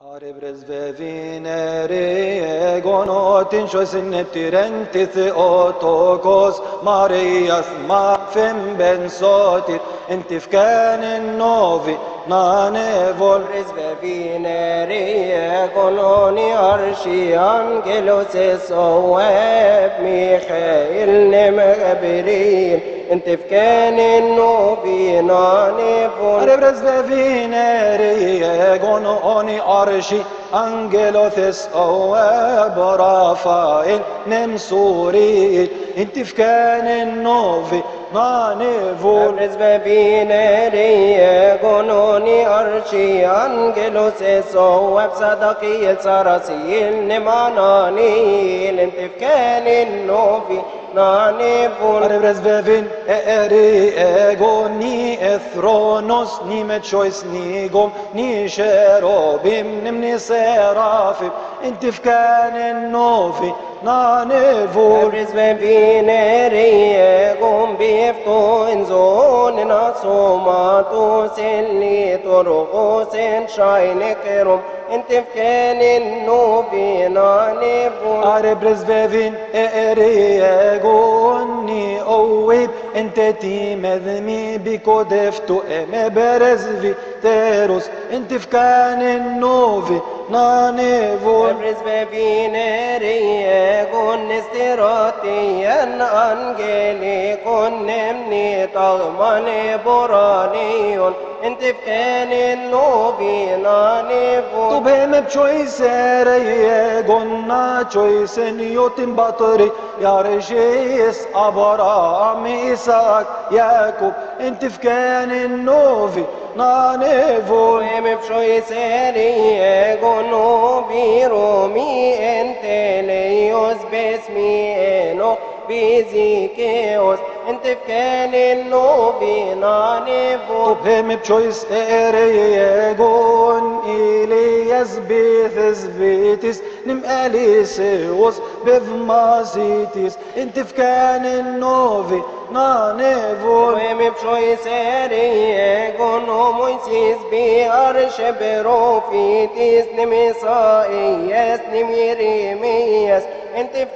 Arebres vevinere gonotin shosinetirenti theotokos Marias ma fem ben sotir انت في كان النوفي نانيفول رزق فينيري كونوني أرشي أنجلوس صواب ميخائيل نمغبرين انت في كان النوفي نانيفول رزق فينيري كونوني أرشي أنجلوثس أواب رافائيل نمسوري انت في كان النوفي نانيفول رزق فينيري كونوني أرشي أنجلوس صواب صدقي الصراسي النماناني انت في كان النوفي نانيفول Arevres vevin eri ego ni ethronos ni me choice ni gom ni cherubim nim ni serafim inti fkan النوفي نانيفول رزق فينيري قوم بيفتو انزون نصوماتو سلي طرقوس شاين كرم انت في كان النوبي نانيفون Arevres vevin eri ego ni اويب انت تي مذمي بيكو دفتو ام برزفي تيروس انت فكان النوفي نانيفول رزق فينيري قون استراتيا انجلي قون نمني طغمني برانيون انت في كان النوبي نانيفون طب هم بشوي ساري قلنا شوي سنيوتين بطري يا رجيس أبرام إساك ياكوب انت في كان النوفي نانيفول وهم بشوي ساري قونو بيرومي انت ليوز باسمي انو بيزيكيوس انت في كان النوبي نانيفون طب هم بشويس اريجون إلياس بيثس بيتس نم أليسيوس بفماسيتيس انت في كان النوفي نانيفول وهم بشوي ساري قونو مويسيس بيارش بروفيتيس نميسائيس نميريميس انت في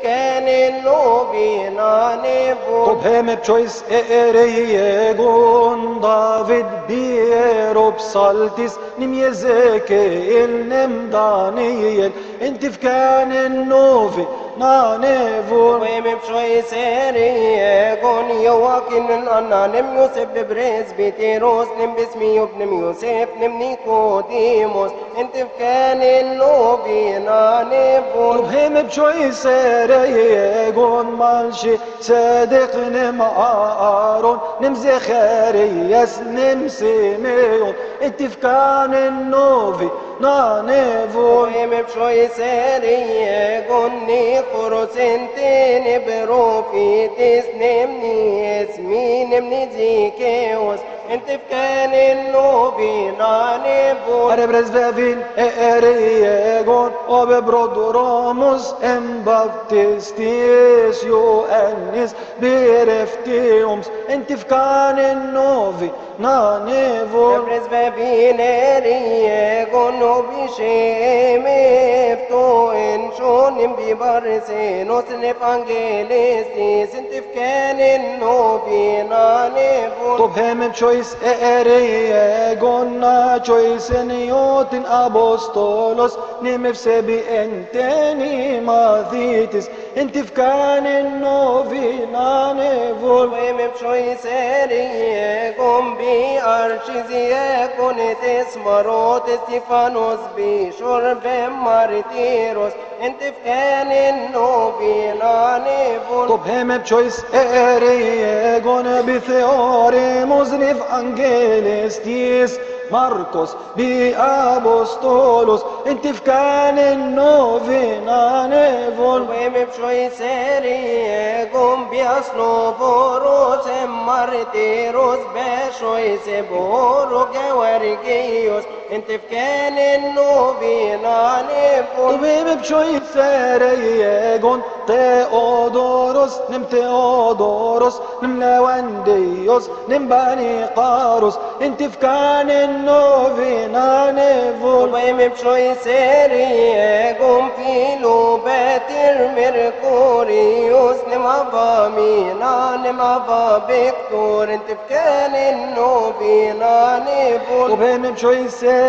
كان النوبي نانيفون طب هم بشويس اريجون دافيد بيرو بسالتيس نم يزكيل نم دانييل انت في كان النوفي نانيفول وهم بشوي ساري قون يواكن الأنا نم يوسف بريز بيتيروس نم باسمي ابن يوسف نم نيكوديموس انت في كان النوبي نانيفون طب هم بشوي ساريجون مالشي صادق نم آرون. نم زخارياس نم سيميون انت كان النوفي نانيفول وهم بشوي ساري قوني قرسنتين بروفيتس نمني اسمي نمني زيكيوس انت في كان النوبي نانيفون Arebres vevin eriegon obe brodromus em baptistis Ioannis bireftiums entifkan en novi nanevo Ebres bebineri gono bisheme to en shonim bi barsenos evangelistis intif kanin no binane Sois erejegona, sois ενιώτην Αποστόλος, νημευσεβη εν τένι μαθήτης, εν τυφκάν εν νόβιν ανεβόλ. Εμευ sois ερejegον πι αρχιζιέκον ετες μαρότες τυφανός πισορ βεμ μαρτύρος, εν τυφκάν εν νόβιν ανεβόλ. Το πέμευ sois ερejegον πι θεόρη μουσνιφ انجيلستيس ماركوس بأبوستولوس انت في كان النوفي نانيفول ويم بشوي سيري قم بي أصلو بوروس مارتيروس بشوي سبورو جوارجيوس انت في كان النوبي نانيفون. طبيب بشوي ساريجون تيودوروس نم تيودوروس نم لوانديوس نم بني قاروس انت في كان النوفي نانيفول وبهم بشوي سيري قوم في لوباتر ميركوريوس نما فامينا نما فابكتور انت فكان النوبينا نفون وبهم بشوي سيري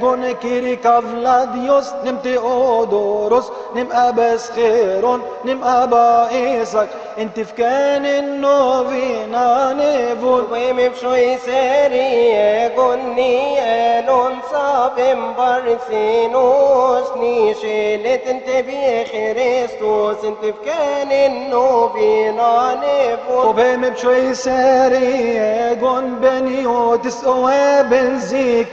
جون كيري كافلاديوس نم تيودوروس نم أبس خيرون نم أبا إيساك انت فكان النوفينا نفون وبهم بشوي سيري قني الون صابم برسينوس نيشيلت انت بي خريستوس انت فكان النوبينا نفون وبهم بشوي سيري جون بنيوتس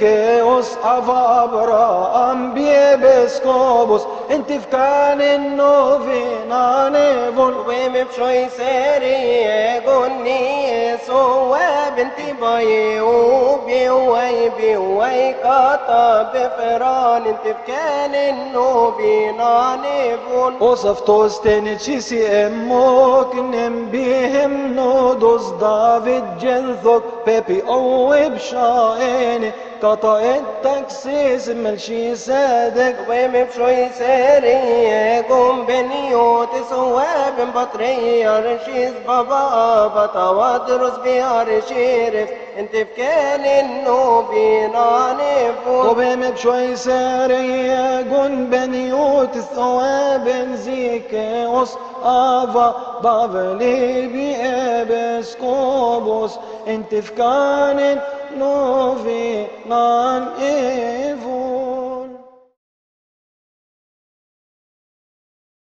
que os avabra ambie bescobos أبراام بيبسكوبوس انت فكان النوفينا نفون وبهم بشوي سيري قني سوى بنتي باي وبي وي بي وي قطع بفران. انت فكان النوبينا نفون وصفتوس تنشيسي اموك نم بيهم نودوس دافيد جنثوك بيبي أو بشايني قطع التكسيس ملشي صادق وبهم بشوي سيري قوم بنيوت سواب بطري رشيز بابا بطا ودرس بيار شيرف. انت فكان النوبينا نفون وبهم بشوي سارية قن بنيوت الثواب زيكيوس آفا بافلي بيبسكوبوس انت فكان نوفي نان ايفو